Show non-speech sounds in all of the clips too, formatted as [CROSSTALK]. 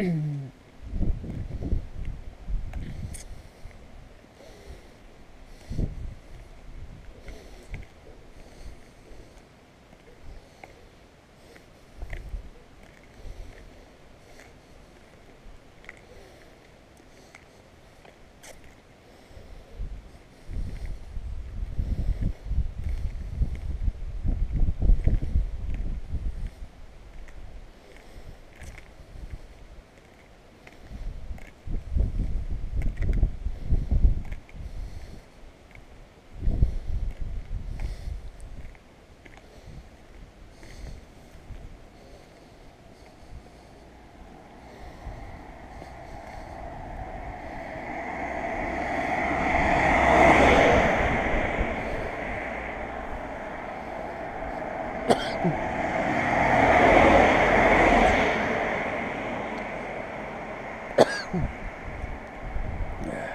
mm [CLEARS THROAT] 嗯，哎。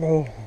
Oh.